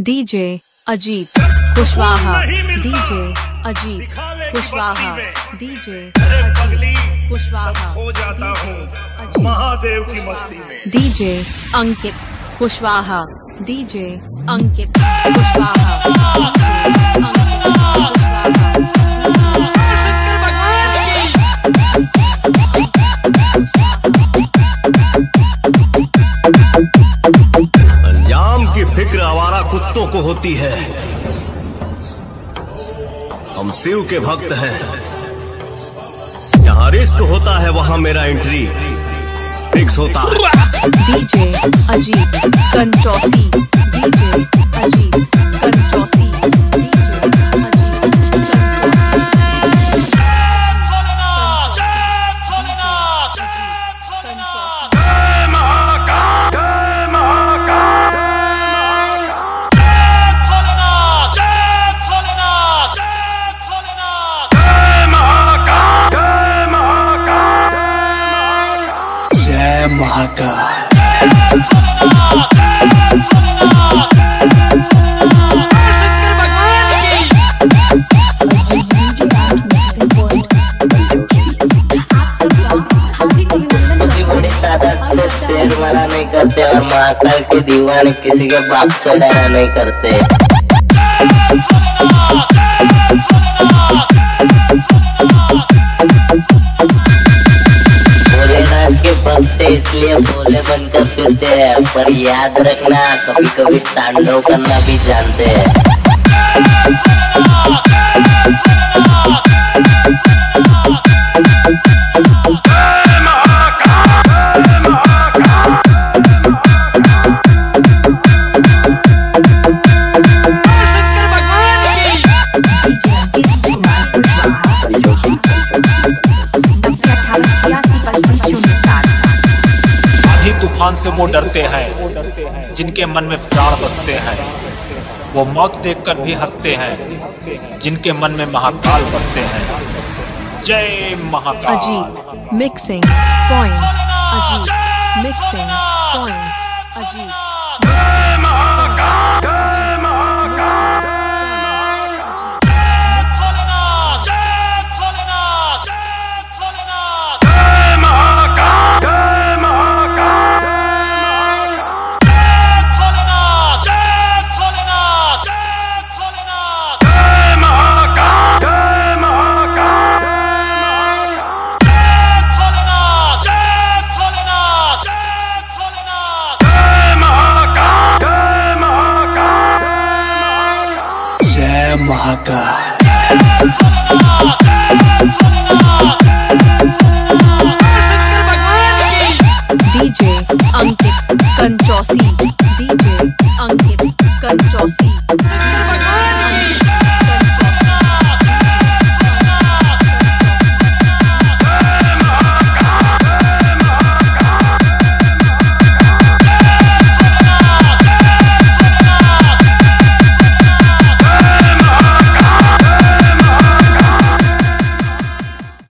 DJ Ajit Kushwaha. DJ Ajit Kushwaha. DJ Kushwaha. हो जाता हूँ। महादेव की मस्ती में। डीजे अंकित कुशवाहा। डीजे अंकित कुशवाहा। होती है। हम शिव के भक्त हैं। जहाँ रिस्क होता है, वहाँ मेरा एंट्री फिक्स होता। है डीजे अजीत कंचौसी डीजे अजीत। शेर मना नहीं करते और महाकाल के दीवाने किसी के बाप से डरा नहीं करते। भोले बनकर फिरते हैं पर याद रखना कभी कभी तांडव करना भी जानते हैं। तूफ़ान से वो डरते हैं जिनके मन में प्राण बसते हैं। वो मौत देखकर भी हँसते हैं जिनके मन में महाकाल बसते हैं। जय Mahakal. Ajit mixing point Ajit mixing point Ajit है महाकाल डीजे अंकित कंचौसी डीजे अंकित कंचौसी